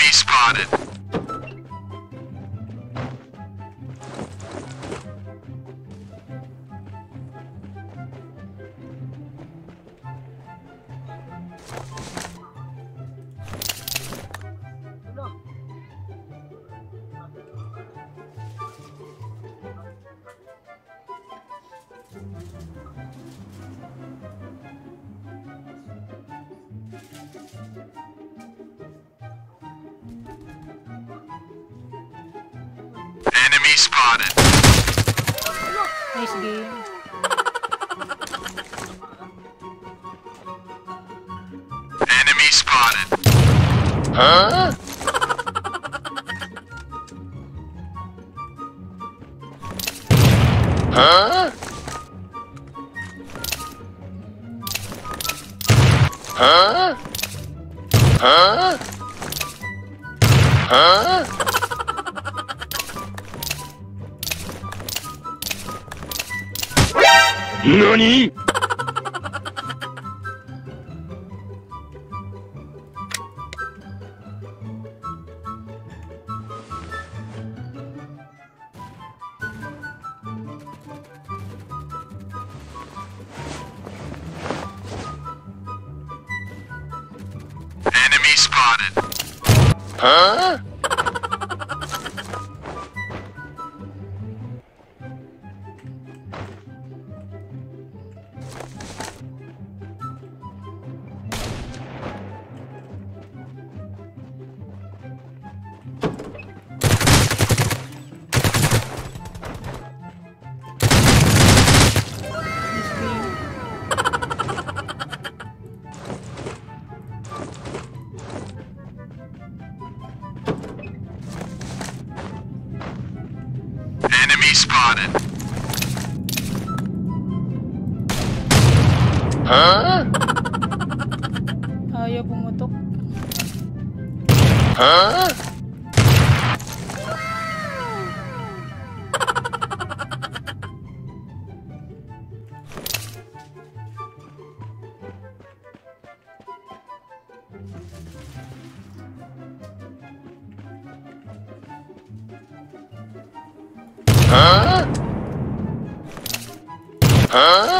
Enemy spotted. Spotted. Nice game. Enemy spotted. Huh? Huh? Huh? Huh? Huh? NANI? Enemy spotted. Huh? Ayaw pumutok. Huh? Huh? Huh?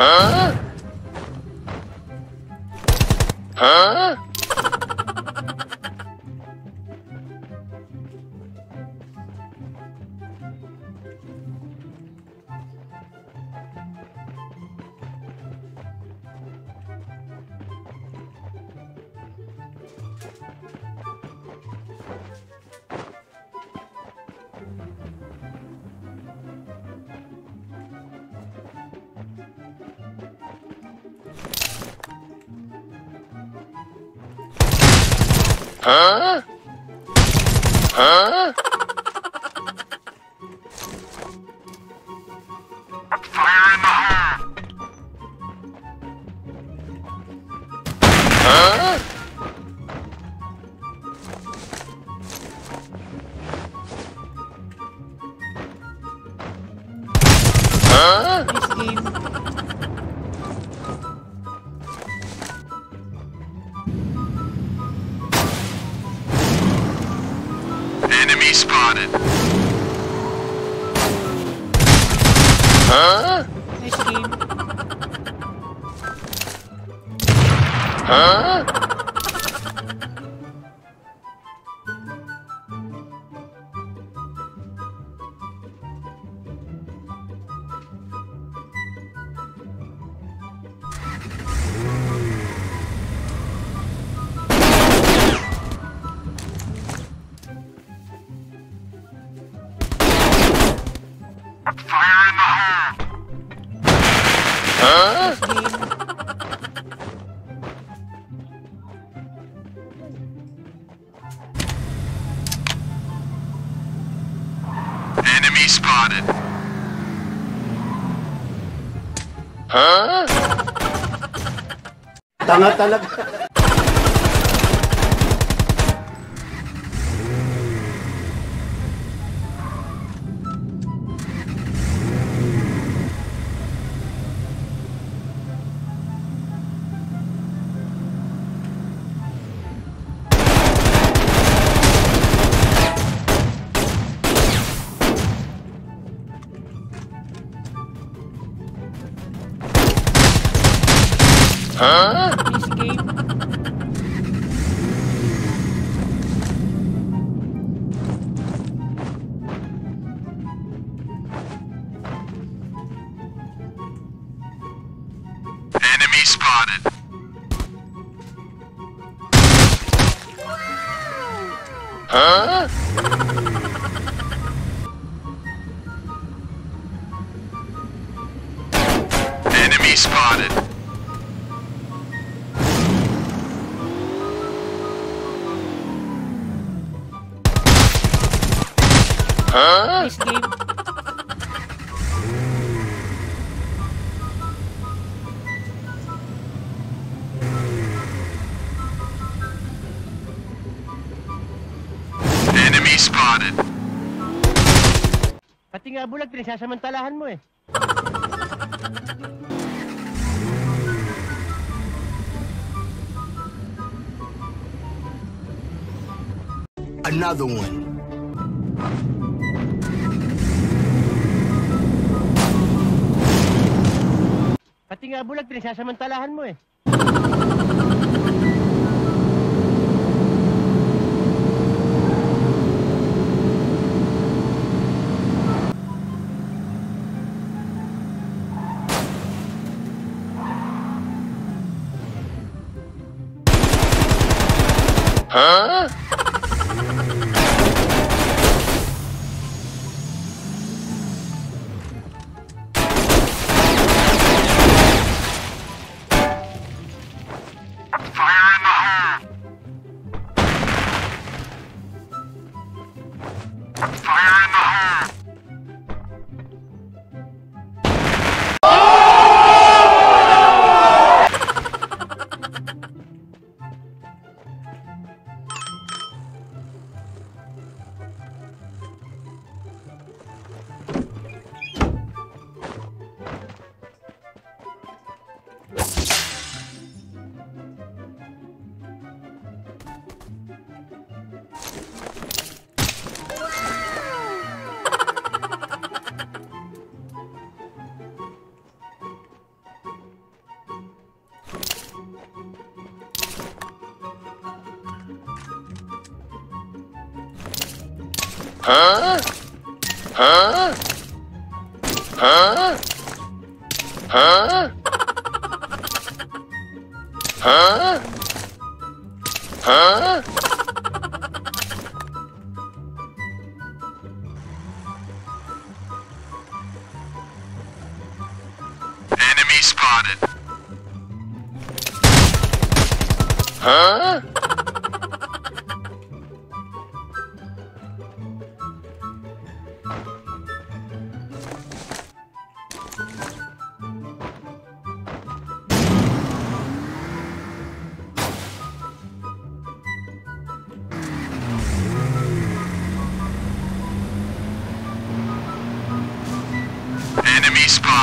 Huh? Huh? Huh? Huh? Huh? Nice game. Huh? Enemy spotted. Huh? Tanga talaga. Huh? Enemy spotted. Huh? Enemy spotted. Pati nga bulag, pinagsasamantalahan mo eh. Another one. Pati nga bulag, pinagsasamantalahan mo eh. Huh? Huh? Huh? Huh? Huh? Huh? Huh? Enemy spotted. Huh?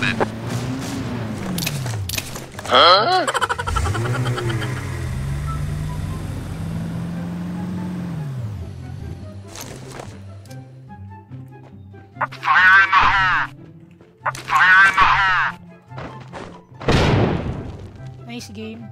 Got it. Huh? Fire in the hole! Fire in the hole! Nice game.